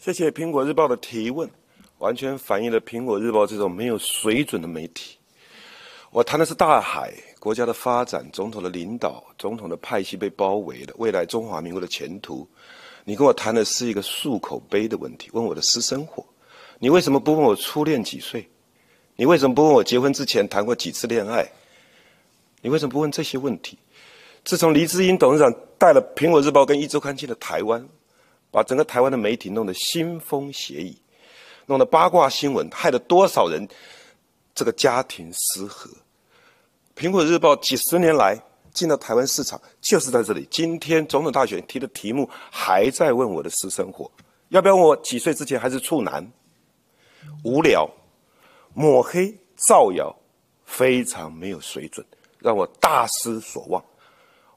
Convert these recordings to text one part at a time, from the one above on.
谢谢苹果日报的提问，完全反映了苹果日报这种没有水准的媒体。我谈的是大海、国家的发展、总统的领导、总统的派系被包围了、未来中华民国的前途。你跟我谈的是一个漱口杯的问题，问我的私生活。你为什么不问我初恋几岁？你为什么不问我结婚之前谈过几次恋爱？你为什么不问这些问题？自从黎智英董事长带了苹果日报跟一周刊进了台湾，把整个台湾的媒体弄得腥风血雨，弄得八卦新闻，害了多少人？这个家庭失和，苹果日报几十年来进到台湾市场就是在这里。今天总统大选提的题目还在问我的私生活，要不要问我几岁之前还是处男？无聊，抹黑造谣，非常没有水准，让我大失所望。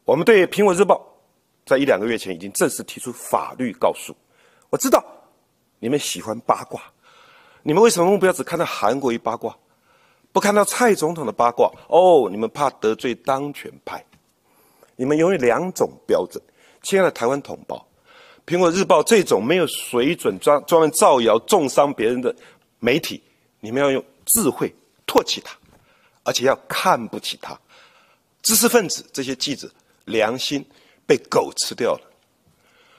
我们对苹果日报在一两个月前已经正式提出法律告诉。我知道你们喜欢八卦，你们为什么目标只看到韩国一八卦？不看到蔡总统的八卦哦，你们怕得罪当权派，你们拥有两种标准。亲爱的台湾同胞，苹果日报这种没有水准、专专门造谣、重伤别人的媒体，你们要用智慧唾弃他，而且要看不起他。知识分子这些记者良心被狗吃掉了。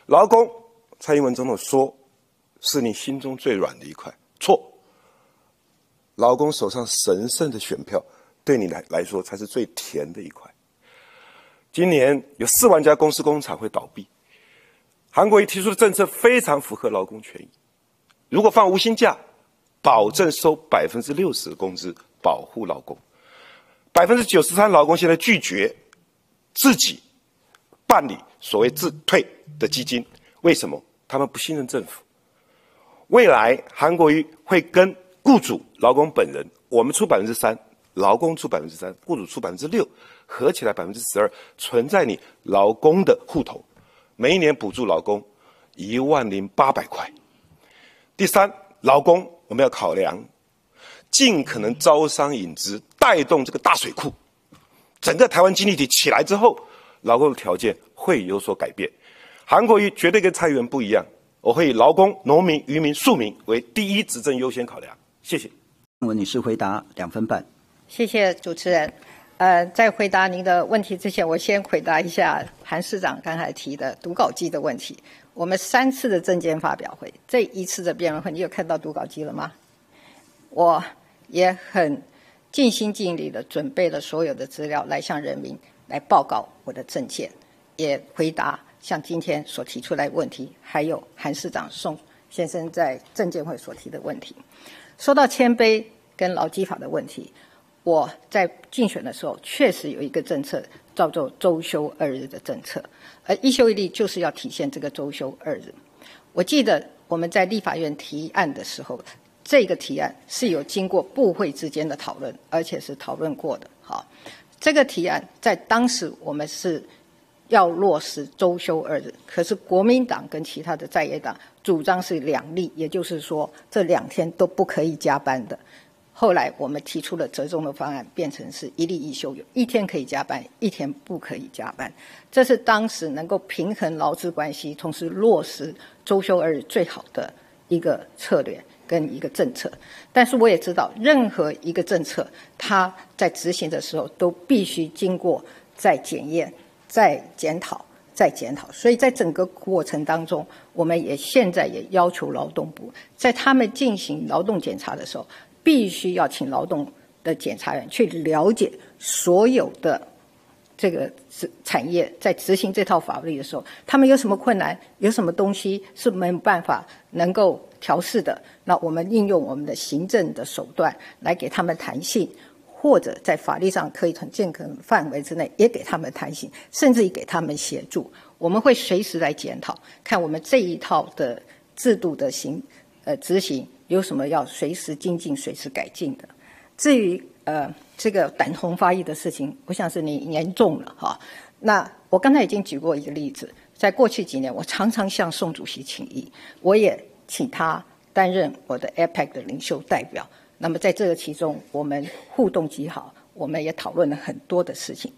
劳工，蔡英文总统说，是你心中最软的一块，错。劳工手上神圣的选票，对你来来说才是最甜的一块。今年有四万家公司工厂会倒闭。韩国瑜提出的政策非常符合劳工权益。如果放无薪假，保证收百分之六十的工资，保护劳工。百分之九十三劳工现在拒绝自己办理所谓自退的基金，为什么？他们不信任政府。未来韩国瑜会跟。雇主、劳工本人，我们出百分之三，劳工出百分之三，雇主出百分之六，合起来百分之十二，存在你劳工的户头，每一年补助劳工一万零八百块。第三，劳工我们要考量，尽可能招商引资，带动这个大水库，整个台湾经济体起来之后，劳工的条件会有所改变。韩国瑜绝对跟蔡英文不一样，我会以劳工、农民、渔民、庶民为第一执政优先考量。谢谢。文女士回答两分半。谢谢主持人。呃，在回答您的问题之前，我先回答一下韩市长刚才提的读稿机的问题。我们三次的证件发表会，这一次的辩论会，你有看到读稿机了吗？我也很尽心尽力的准备了所有的资料来向人民来报告我的证件，也回答像今天所提出来问题，还有韩市长宋先生在证监会所提的问题。说到谦卑跟劳基法的问题，我在竞选的时候确实有一个政策叫做周休二日的政策，而一休一例就是要体现这个周休二日。我记得我们在立法院提案的时候，这个提案是有经过部会之间的讨论，而且是讨论过的。好，这个提案在当时我们是。要落实周休二日，可是国民党跟其他的在野党主张是两例，也就是说这两天都不可以加班的。后来我们提出了折中的方案，变成是一例一休，有一天可以加班，一天不可以加班。这是当时能够平衡劳资关系，同时落实周休二日最好的一个策略跟一个政策。但是我也知道，任何一个政策，它在执行的时候都必须经过再检验。再检讨，再检讨，所以在整个过程当中，我们也现在也要求劳动部，在他们进行劳动检查的时候，必须要请劳动的检查员去了解所有的这个产业在执行这套法律的时候，他们有什么困难，有什么东西是没有办法能够调试的，那我们应用我们的行政的手段来给他们弹性。或者在法律上可以很健康范围之内，也给他们弹性，甚至于给他们协助。我们会随时来检讨，看我们这一套的制度的行呃执行有什么要随时精进、随时改进的。至于呃这个胆红发育的事情，我想是你严重了哈。那我刚才已经举过一个例子，在过去几年，我常常向宋主席请意，我也请他担任我的 APEC 的领袖代表。那么在这个其中，我们互动极好，我们也讨论了很多的事情。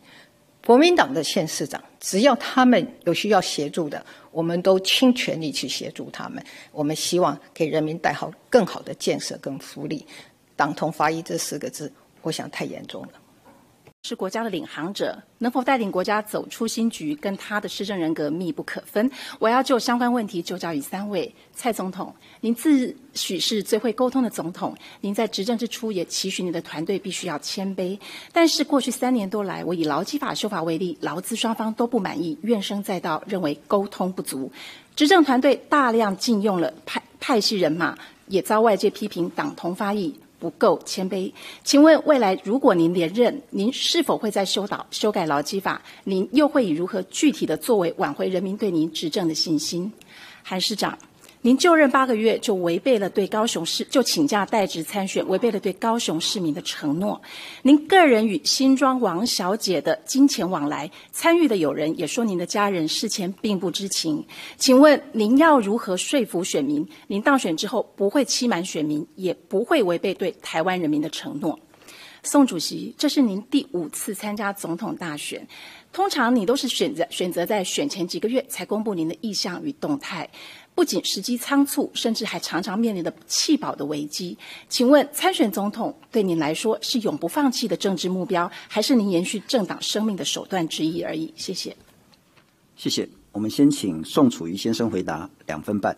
国民党的县市长，只要他们有需要协助的，我们都倾全力去协助他们。我们希望给人民带好更好的建设跟福利。党同伐异这四个字，我想太严重了。是国家的领航者，能否带领国家走出新局，跟他的施政人格密不可分。我要就相关问题就教于三位。蔡总统，您自诩是最会沟通的总统，您在执政之初也期许你的团队必须要谦卑。但是过去三年多来，我以劳基法修法为例，劳资双方都不满意，怨声载道，认为沟通不足。执政团队大量禁用了派派系人马，也遭外界批评党同发异。不够谦卑，请问未来如果您连任，您是否会在修导修改劳基法？您又会以如何具体的作为挽回人民对您执政的信心？韩市长。您就任八个月就违背了对高雄市就请假代职参选，违背了对高雄市民的承诺。您个人与新庄王小姐的金钱往来，参与的友人也说您的家人事前并不知情。请问您要如何说服选民？您当选之后不会欺瞒选民，也不会违背对台湾人民的承诺。宋主席，这是您第五次参加总统大选，通常你都是选择选择在选前几个月才公布您的意向与动态。不仅时机仓促，甚至还常常面临着弃保的危机。请问参选总统对您来说是永不放弃的政治目标，还是您延续政党生命的手段之一而已？谢谢。谢谢。我们先请宋楚瑜先生回答，两分半。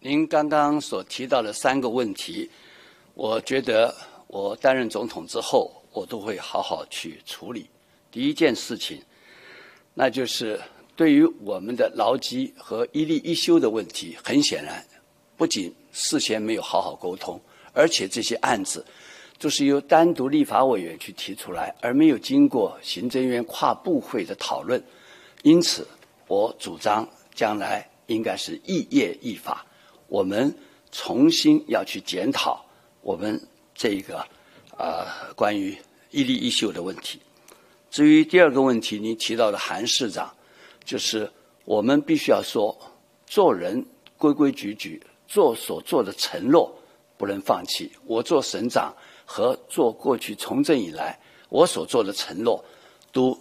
您刚刚所提到的三个问题，我觉得我担任总统之后，我都会好好去处理。第一件事情，那就是。对于我们的劳基和一例一休的问题，很显然，不仅事先没有好好沟通，而且这些案子都是由单独立法委员去提出来，而没有经过行政院跨部会的讨论。因此，我主张将来应该是异业异法，我们重新要去检讨我们这个呃关于一例一休的问题。至于第二个问题，您提到的韩市长。就是我们必须要说，做人规规矩矩，做所做的承诺不能放弃。我做省长和做过去从政以来，我所做的承诺都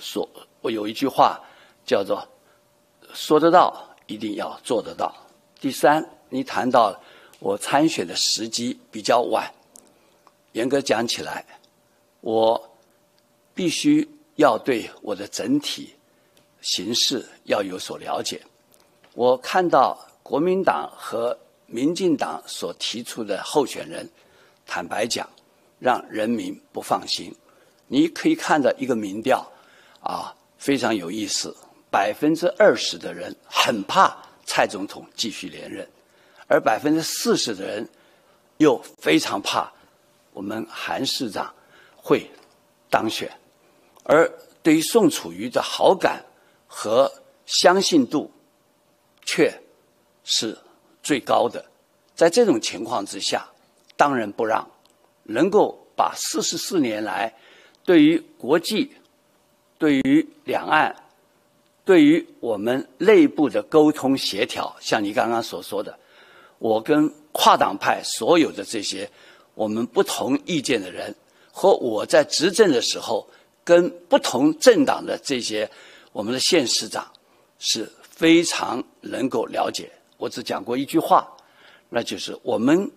说，我有一句话叫做“说得到，一定要做得到”。第三，你谈到我参选的时机比较晚，严格讲起来，我必须要对我的整体。形势要有所了解。我看到国民党和民进党所提出的候选人，坦白讲，让人民不放心。你可以看到一个民调，啊，非常有意思，百分之二十的人很怕蔡总统继续连任，而百分之四十的人又非常怕我们韩市长会当选。而对于宋楚瑜的好感。和相信度，却是最高的。在这种情况之下，当仁不让，能够把四十四年来对于国际、对于两岸、对于我们内部的沟通协调，像你刚刚所说的，我跟跨党派所有的这些我们不同意见的人，和我在执政的时候跟不同政党的这些。我们的县市长是非常能够了解。我只讲过一句话，那就是我们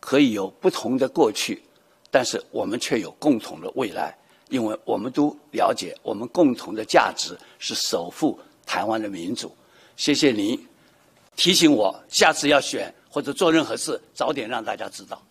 可以有不同的过去，但是我们却有共同的未来，因为我们都了解我们共同的价值是守护台湾的民主。谢谢您提醒我，下次要选或者做任何事，早点让大家知道。